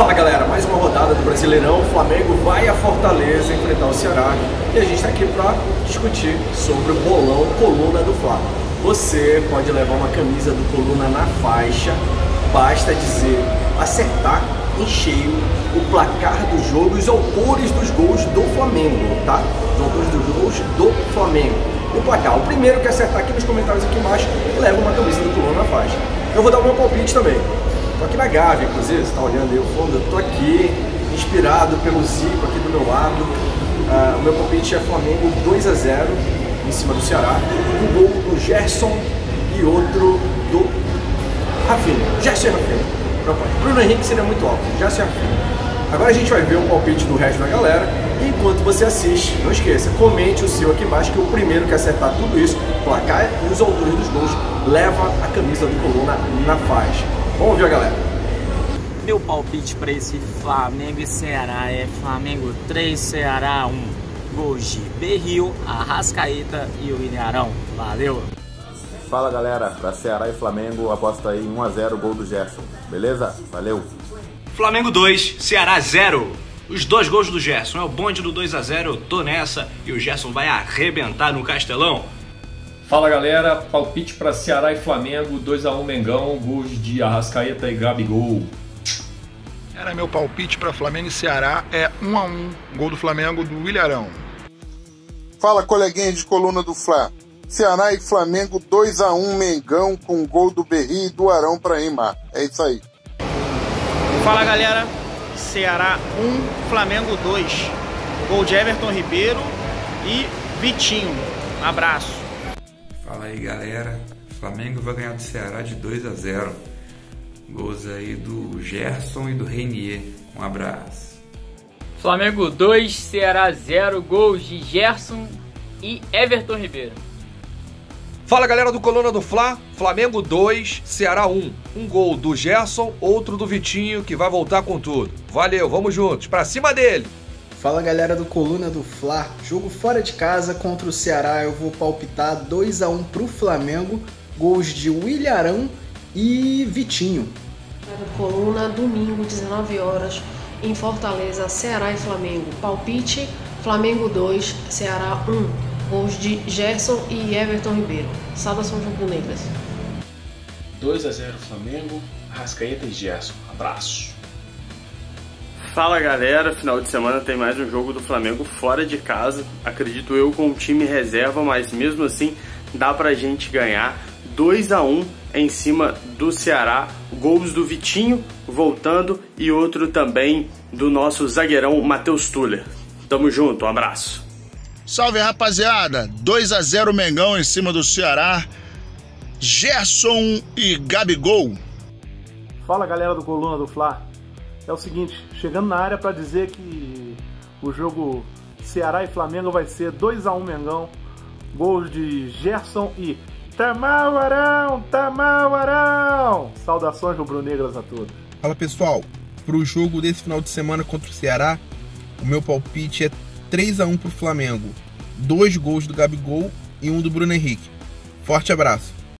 Fala galera, mais uma rodada do Brasileirão. O Flamengo vai a Fortaleza enfrentar o Ceará e a gente está aqui para discutir sobre o bolão Coluna do Fla. Você pode levar uma camisa do Coluna na faixa, basta dizer, acertar em cheio o placar do jogo e os autores dos gols do Flamengo, tá? Os autores dos gols do Flamengo. O placar, o primeiro que acertar aqui nos comentários aqui embaixo leva uma camisa do Coluna na faixa. Eu vou dar o meu palpite também. Tô aqui na Gávea, inclusive, você tá olhando aí o fundo, tô aqui, inspirado pelo Zico aqui do meu lado. Uh, o meu palpite é Flamengo 2 a 0 em cima do Ceará. Um gol do Gerson e outro do Rafinha. Gerson e Rafinha. Bruno Henrique seria muito alto, Gerson e Rafinha. Agora a gente vai ver o palpite do resto da galera. E enquanto você assiste, não esqueça, comente o seu aqui embaixo, que o primeiro que acertar tudo isso, placar e os autores dos gols, leva a camisa do Coluna na faixa. Vamos ver, galera. Meu palpite para esse Flamengo e Ceará é Flamengo 3, Ceará 1. Gols de Berril, Arrascaeta e o Ilharão. Valeu! Fala galera, para Ceará e Flamengo, aposta aí 1x0 gol do Gerson, beleza? Valeu! Flamengo 2, Ceará 0. Os dois gols do Gerson, é o bonde do 2 a 0 eu tô nessa e o Gerson vai arrebentar no Castelão. Fala galera, palpite para Ceará e Flamengo, 2 a 1 Mengão, gols de Arrascaeta e Gabigol. Era meu palpite para Flamengo e Ceará é 1 a 1, gol do Flamengo do Willarão. Fala coleguinha de coluna do Fla. Ceará e Flamengo 2 a 1 Mengão com gol do Berri e do Arão para rimar. É isso aí. Fala galera, Ceará 1, Flamengo 2. Gol de Everton Ribeiro e Vitinho. Um abraço. Fala aí galera, Flamengo vai ganhar do Ceará de 2 a 0. Gols aí do Gerson e do Reinier. Um abraço. Flamengo 2, Ceará 0, gols de Gerson e Everton Ribeiro. Fala galera do Coluna do Fla, Flamengo 2, Ceará 1. Um gol do Gerson, outro do Vitinho, que vai voltar com tudo. Valeu, vamos juntos, pra cima dele! Fala galera do Coluna do Fla, jogo fora de casa contra o Ceará, eu vou palpitar 2 a 1 pro Flamengo, gols de William e Vitinho. Coluna, domingo, 19 horas, em Fortaleza, Ceará e Flamengo. Palpite, Flamengo 2, Ceará 1. Gols de Gerson e Everton Ribeiro. Saudações rubro-negras. 2 a 0 Flamengo, Rascaeta e Gerson. Abraço. Fala galera, final de semana tem mais um jogo do Flamengo fora de casa. Acredito eu com o time reserva, mas mesmo assim dá pra gente ganhar 2 a 1 em cima do Ceará. Gols do Vitinho voltando e outro também do nosso zagueirão Matheus Tuller. Tamo junto, um abraço. Salve rapaziada, 2 a 0 Mengão em cima do Ceará. Gerson e Gabigol. Fala galera do Coluna do Fla é o seguinte, chegando na área para dizer que o jogo Ceará e Flamengo vai ser 2 a 1 Mengão, gols de Gerson e Tamal Arão, Tamal Arão. Saudações rubro-negras a todos. Fala pessoal, para o jogo desse final de semana contra o Ceará, o meu palpite é 3 a 1 para o Flamengo, dois gols do Gabigol e um do Bruno Henrique. Forte abraço.